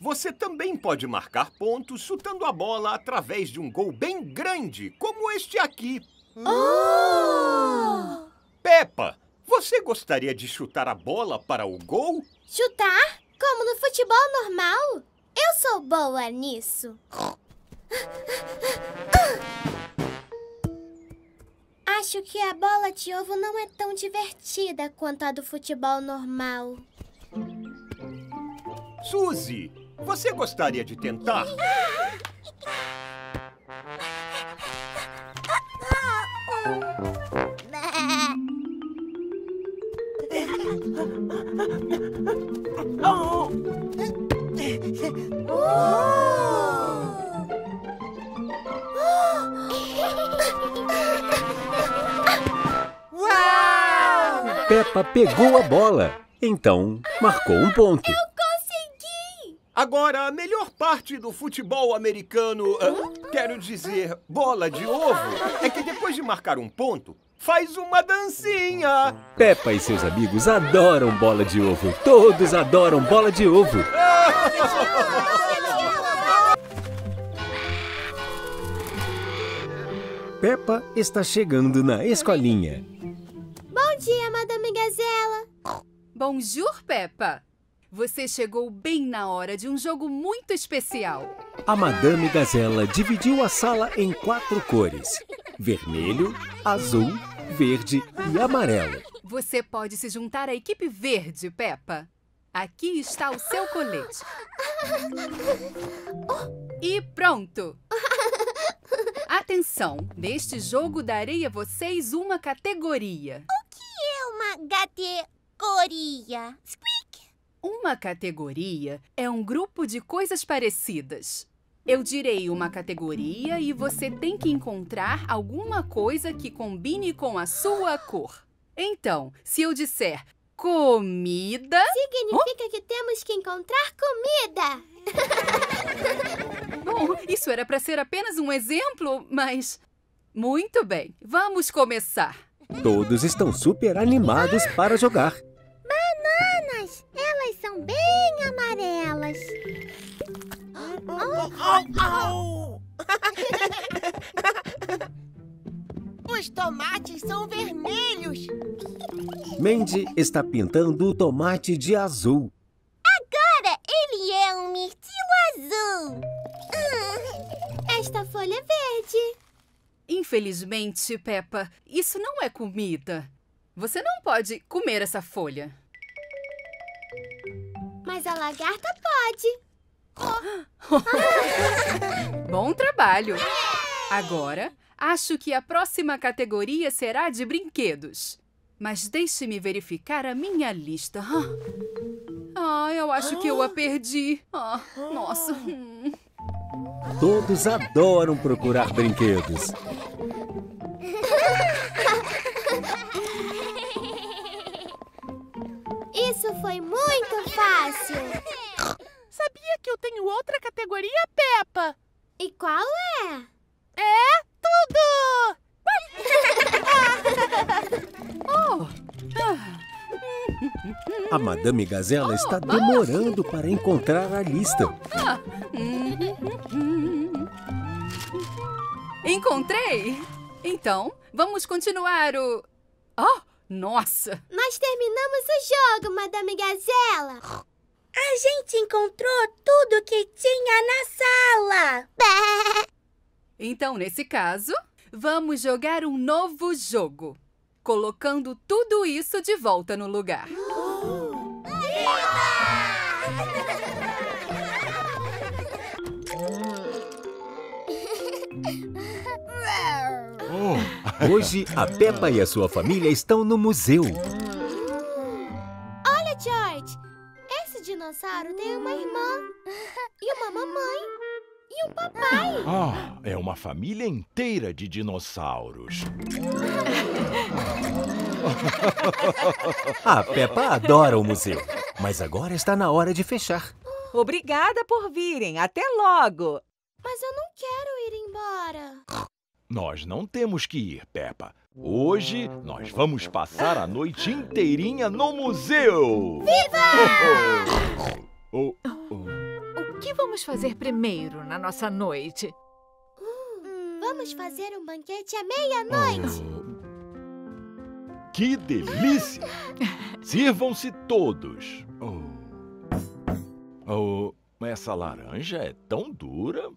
Você também pode marcar pontos chutando a bola através de um gol bem grande, como este aqui. Oh! Peppa, você gostaria de chutar a bola para o gol? Chutar? Como no futebol normal? Eu sou boa nisso. Acho que a bola de ovo não é tão divertida quanto a do futebol normal. Suzy, você gostaria de tentar? Peppa pegou a bola, então marcou um ponto. Agora, a melhor parte do futebol americano, ah, quero dizer, bola de ovo, é que depois de marcar um ponto, faz uma dancinha. Peppa e seus amigos adoram bola de ovo. Todos adoram bola de ovo. Peppa está chegando na escolinha. Bom dia, Madame Gazela. Bonjour, Peppa. Você chegou bem na hora de um jogo muito especial. A Madame Gazela dividiu a sala em quatro cores: vermelho, azul, verde e amarelo. Você pode se juntar à equipe verde, Peppa. Aqui está o seu colete. E pronto! Atenção! Neste jogo darei a vocês uma categoria. O que é uma categoria? Squeak! Uma categoria é um grupo de coisas parecidas. Eu direi uma categoria e você tem que encontrar alguma coisa que combine com a sua cor. Então, se eu disser comida. Significa oh? que temos que encontrar comida. Bom, isso era para ser apenas um exemplo, mas. Muito bem, vamos começar. Todos estão super animados para jogar. Bananas! Elas são bem amarelas. Oh, oh, oh. Os tomates são vermelhos. Mandy está pintando o tomate de azul. Agora ele é um mirtilo azul. Hum, esta folha é verde. Infelizmente, Peppa, isso não é comida. Você não pode comer essa folha. Mas a lagarta pode. Oh. Bom trabalho. Agora, acho que a próxima categoria será de brinquedos. Mas deixe-me verificar a minha lista. Ah, eu acho que eu a perdi. Ah, nossa. Todos adoram procurar brinquedos. Isso foi muito fácil. Sabia que eu tenho outra categoria, Peppa? E qual é? É tudo! A Madame Gazela está demorando para encontrar a lista. Encontrei! Então, vamos continuar o... Oh, nossa! Nós terminamos o jogo, Madame Gazela. A gente encontrou tudo que tinha na sala. Então, nesse caso, vamos jogar um novo jogo colocando tudo isso de volta no lugar. Oh. Hoje, a Peppa e a sua família estão no museu. Olha, George! Esse dinossauro tem uma irmã e uma mamãe e um papai. Ah, é uma família inteira de dinossauros. A Peppa adora o museu, mas agora está na hora de fechar. Obrigada por virem. Até logo. Mas eu não quero ir embora. Nós não temos que ir, Peppa. Hoje nós vamos passar a noite inteirinha no museu. Viva! Oh, oh, oh. O que vamos fazer primeiro na nossa noite? Uh, vamos fazer um banquete à meia-noite. Que delícia! Sirvam-se todos. Oh. oh, essa laranja é tão dura.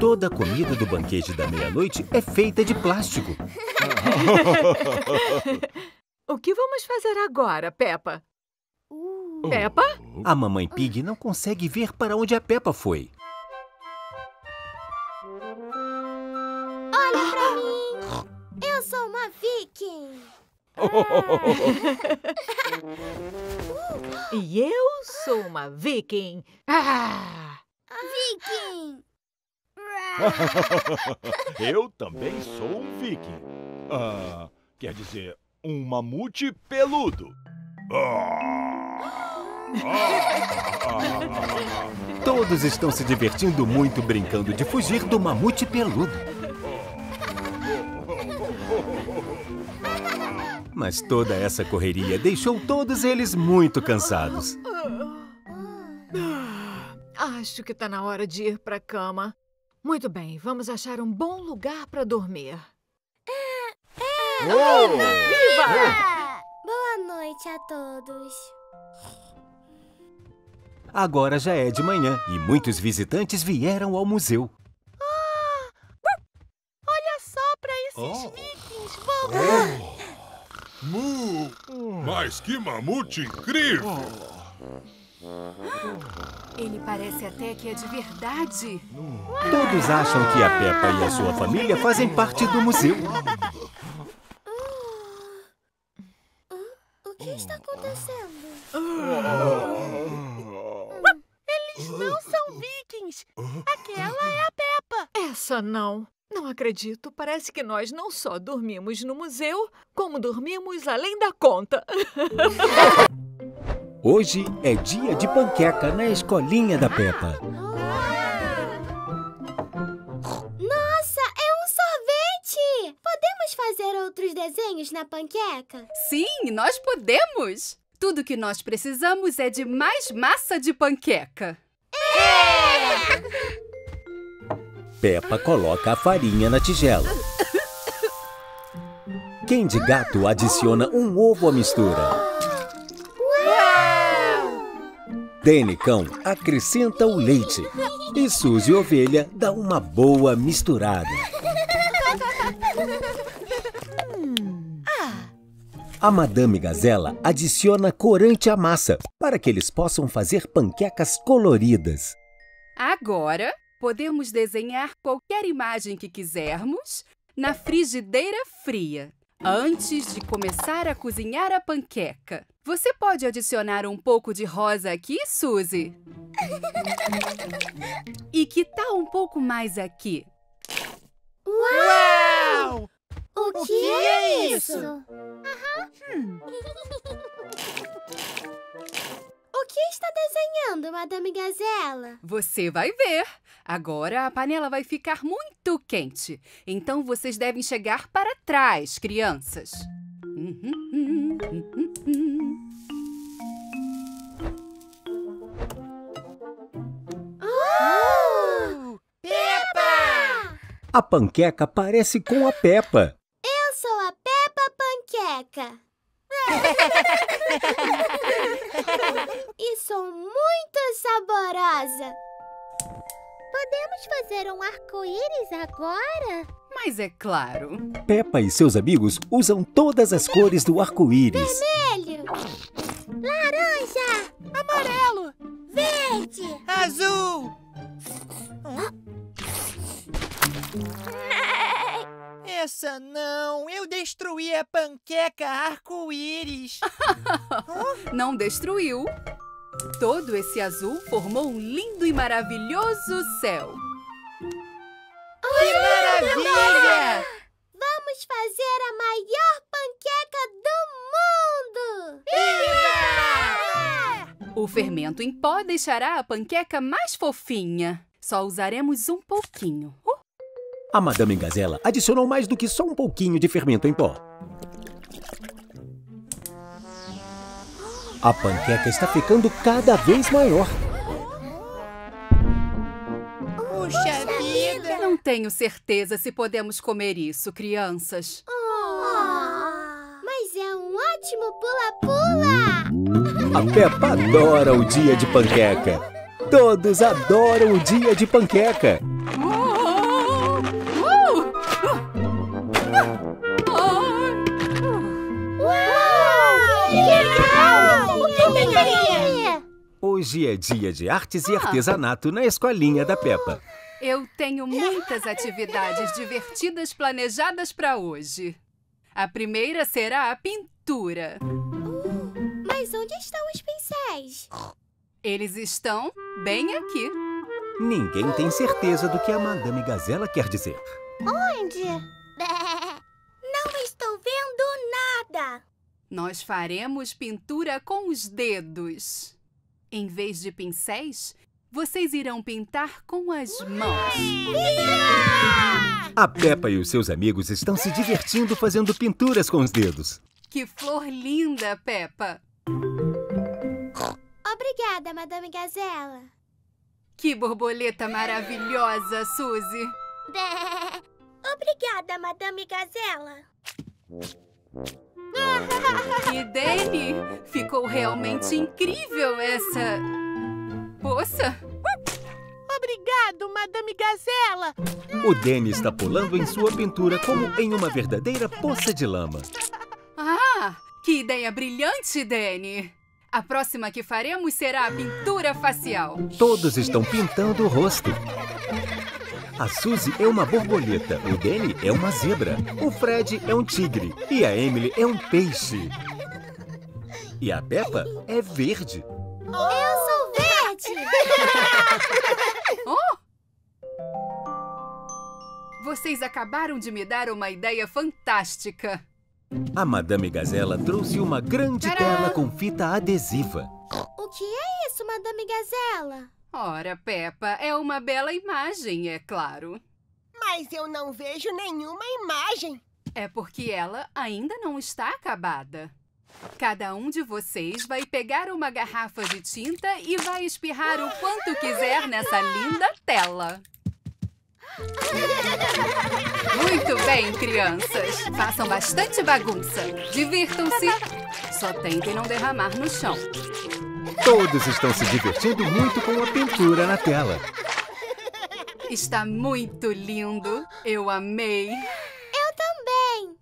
Toda a comida do banquete da meia-noite é feita de plástico. o que vamos fazer agora, Peppa? Uh. Peppa? A mamãe Pig não consegue ver para onde a Peppa foi. Olha pra mim! Eu sou uma viking! e eu sou uma viking! Ah! Viking! eu também sou um viking. Ah, quer dizer, um mamute peludo. Todos estão se divertindo muito brincando de fugir do mamute peludo. Mas toda essa correria deixou todos eles muito cansados. Acho que está na hora de ir para a cama. Muito bem, vamos achar um bom lugar para dormir. É, é. Oh, Viva! Boa noite a todos. Agora já é de manhã e muitos visitantes vieram ao museu. Olha só pra esses Oh. vikings, vamos! Mu! Mas que mamute incrível! Ele parece até que é de verdade. Todos acham que a Peppa e a sua família fazem parte do museu. O que está acontecendo? Eles não são vikings! Aquela é a Peppa! Essa não. Não acredito. Parece que nós não só dormimos no museu, como dormimos além da conta. Hoje é dia de panqueca na escolinha da Peppa. Nossa, é um sorvete! Podemos fazer outros desenhos na panqueca? Sim, nós podemos! Tudo que nós precisamos é de mais massa de panqueca. Peppa coloca a farinha na tigela. Quem de gato adiciona um ovo à mistura. Danny Cão acrescenta o leite. E Suzy Ovelha dá uma boa misturada. A Madame Gazela adiciona corante à massa para que eles possam fazer panquecas coloridas. Agora, podemos desenhar qualquer imagem que quisermos na frigideira fria, antes de começar a cozinhar a panqueca. Você pode adicionar um pouco de rosa aqui, Suzy? E que tal um pouco mais aqui? Uau! O, que é isso? Hum. O que está desenhando, Madame Gazela? Você vai ver. Agora a panela vai ficar muito quente. Então vocês devem chegar para trás, crianças. Oh! Peppa! A panqueca parece com a Peppa. Eu sou a Peppa Panqueca. E sou muito saborosa. Podemos fazer um arco-íris agora? Mas é claro. Peppa e seus amigos usam todas as cores do arco-íris. Vermelho, laranja, Amarelo! verde. Azul! Essa não! Eu destruí a panqueca arco-íris! Não destruiu. Todo esse azul formou um lindo e maravilhoso céu. Que maravilha! Vamos fazer a maior panqueca do mundo! Viva! O fermento em pó deixará a panqueca mais fofinha. Só usaremos um pouquinho. A Madame Gazela adicionou mais do que só um pouquinho de fermento em pó. A panqueca está ficando cada vez maior. Puxa vida! Não tenho certeza se podemos comer isso, crianças. Oh, mas é um ótimo pula-pula! A Peppa adora o dia de panqueca. Todos adoram o dia de panqueca. Hoje é dia de artes e artesanato na escolinha da Peppa. Eu tenho muitas atividades divertidas planejadas para hoje. A primeira será a pintura. Mas onde estão os pincéis? Eles estão bem aqui. Ninguém tem certeza do que a Madame Gazela quer dizer. Onde? Não estou vendo nada. Nós faremos pintura com os dedos. Em vez de pincéis, vocês irão pintar com as mãos. A Peppa e os seus amigos estão se divertindo fazendo pinturas com os dedos. Que flor linda, Peppa! Obrigada, Madame Gazela. Que borboleta maravilhosa, Suzy! Obrigada, Madame Gazela. E Danny, ficou realmente incrível essa poça? Obrigado, Madame Gazela. O Danny está pulando em sua pintura como em uma verdadeira poça de lama. Ah, que ideia brilhante, Danny! A próxima que faremos será a pintura facial. Todos estão pintando o rosto. A Suzy é uma borboleta, o Danny é uma zebra, o Fred é um tigre e a Emily é um peixe. E a Peppa é verde. Eu sou verde! oh! Vocês acabaram de me dar uma ideia fantástica. A Madame Gazela trouxe uma grande Tcharam! tela com fita adesiva. O que é isso, Madame Gazela? Ora, Peppa, é uma bela imagem, é claro. Mas eu não vejo nenhuma imagem. É porque ela ainda não está acabada. Cada um de vocês vai pegar uma garrafa de tinta e vai espirrar o quanto quiser nessa linda tela. Muito bem, crianças. Façam bastante bagunça. Divirtam-se. Só tentem não derramar no chão. Todos estão se divertindo muito com a pintura na tela. Está muito lindo. Eu amei. Eu também.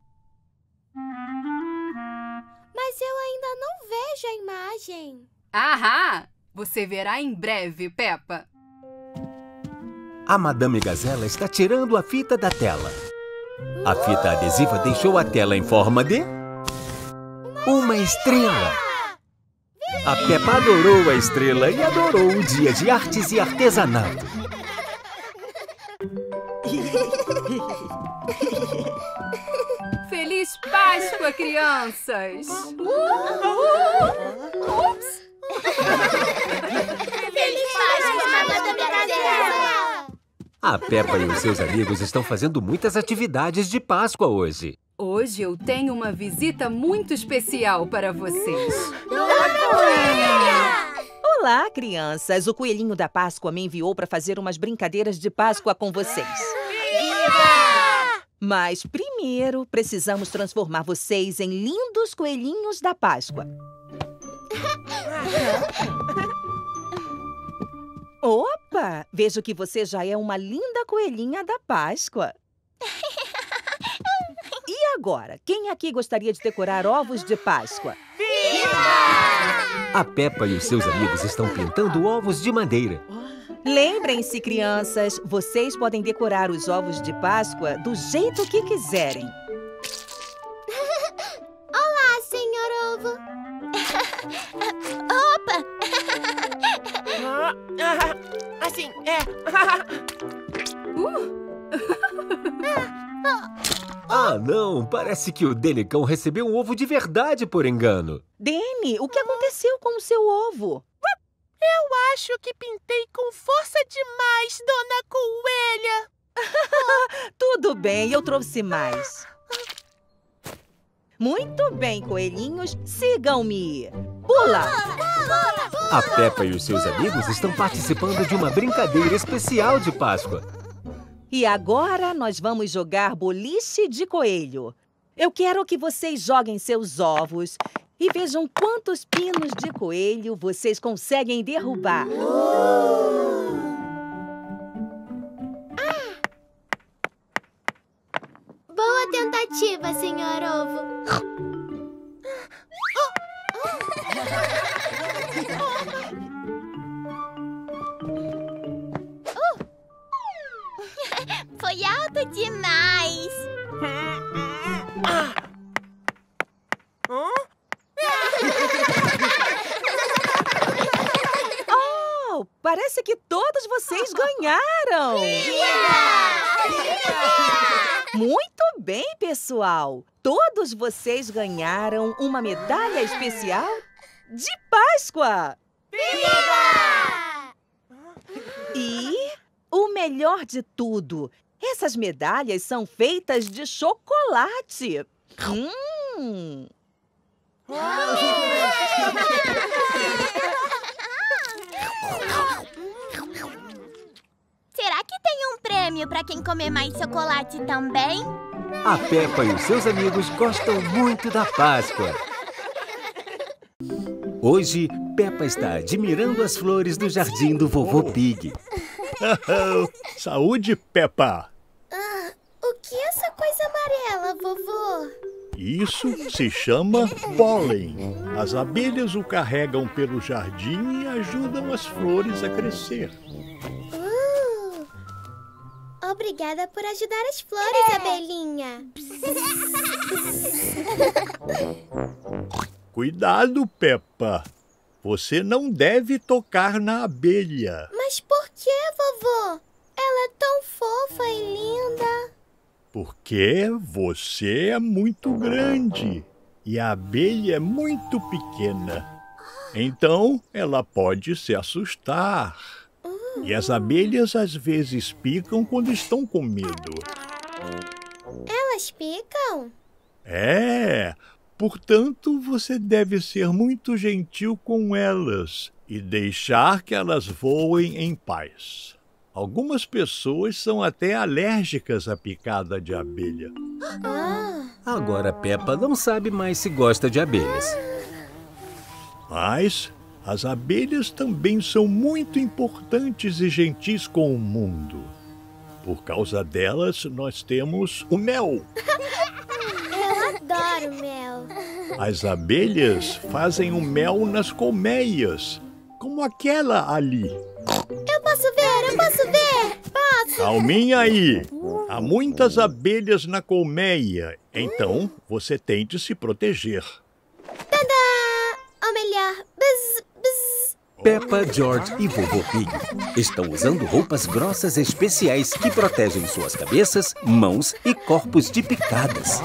Mas eu ainda não vejo a imagem. Ahá! Você verá em breve, Peppa. A Madame Gazela está tirando a fita da tela. A fita adesiva deixou a tela em forma de... Uma estrela! A Peppa adorou a estrela e adorou um dia de artes e artesanato. Feliz Páscoa, crianças! Ups! Feliz Páscoa, Madame Gazela! A Peppa e os seus amigos estão fazendo muitas atividades de Páscoa hoje. Hoje eu tenho uma visita muito especial para vocês. Olá, crianças! O coelhinho da Páscoa me enviou para fazer umas brincadeiras de Páscoa com vocês. Mas primeiro precisamos transformar vocês em lindos coelhinhos da Páscoa. Opa! Vejo que você já é uma linda coelhinha da Páscoa. Agora, quem aqui gostaria de decorar ovos de Páscoa? A Peppa e os seus amigos estão pintando ovos de madeira. Lembrem-se, crianças, vocês podem decorar os ovos de Páscoa do jeito que quiserem. Olá, senhor ovo. Opa! Ah, ah, assim, é. Ah, não! Parece que o Delicão recebeu um ovo de verdade por engano. Danny, o que aconteceu com o seu ovo? Eu acho que pintei com força demais, dona Coelha. Tudo bem, eu trouxe mais. Muito bem, coelhinhos, sigam-me. Pula! A Peppa e os seus amigos estão participando de uma brincadeira especial de Páscoa. E agora nós vamos jogar boliche de coelho. Eu quero que vocês joguem seus ovos e vejam quantos pinos de coelho vocês conseguem derrubar. Boa tentativa, senhor ovo. Uh! Foi alto demais. Oh, parece que todos vocês ganharam! Muito bem, pessoal! Todos vocês ganharam uma medalha especial de Páscoa! E o melhor de tudo, essas medalhas são feitas de chocolate. Hum. Será que tem um prêmio para quem comer mais chocolate também? A Peppa e os seus amigos gostam muito da Páscoa. Hoje, Peppa está admirando as flores do jardim do vovô Pig. Saúde, Peppa! Ah, o que é essa coisa amarela, vovô? Isso se chama pólen. As abelhas o carregam pelo jardim e ajudam as flores a crescer. Uh, obrigada por ajudar as flores, abelhinha. Cuidado, Peppa. Você não deve tocar na abelha. Mas por que, vovô? Ela é tão fofa e linda. Porque você é muito grande e a abelha é muito pequena. Então ela pode se assustar. E as abelhas às vezes picam quando estão com medo. Elas picam? É, portanto você deve ser muito gentil com elas e deixar que elas voem em paz. Algumas pessoas são até alérgicas à picada de abelha. Agora Peppa não sabe mais se gosta de abelhas. Mas as abelhas também são muito importantes e gentis com o mundo. Por causa delas, nós temos o mel. Eu adoro mel. As abelhas fazem o mel nas colmeias, como aquela ali. Eu posso ver, eu posso ver! Posso! Calminha aí! Há muitas abelhas na colmeia, então você tem de se proteger. Tadá! Ou melhor, bzz, bzz. Peppa, George e Vovô Pig estão usando roupas grossas especiais que protegem suas cabeças, mãos e corpos de picadas.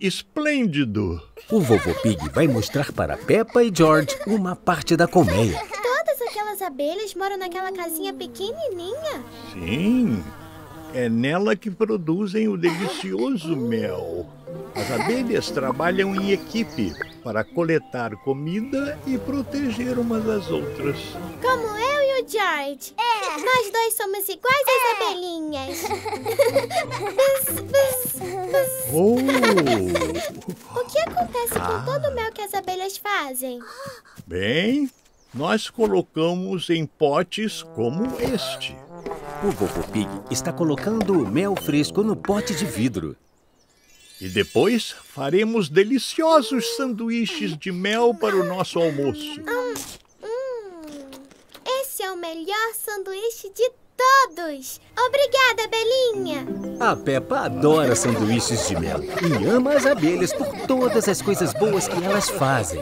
Esplêndido! O Vovô Pig vai mostrar para Peppa e George uma parte da colmeia. Todas aquelas abelhas moram naquela casinha pequenininha? Sim, é nela que produzem o delicioso mel. As abelhas trabalham em equipe para coletar comida e proteger umas às outras. Como eu e o George. É. Nós dois somos iguais às abelhinhas. bzz, bzz. Oh! O que acontece com todo o mel que as abelhas fazem? Bem, nós colocamos em potes como este. O Vovô Pig está colocando o mel fresco no pote de vidro. E depois faremos deliciosos sanduíches de mel para o nosso almoço. Hum, hum. Esse é o melhor sanduíche de todos. Obrigada, Belinha. A Peppa adora sanduíches de mel e ama as abelhas por todas as coisas boas que elas fazem.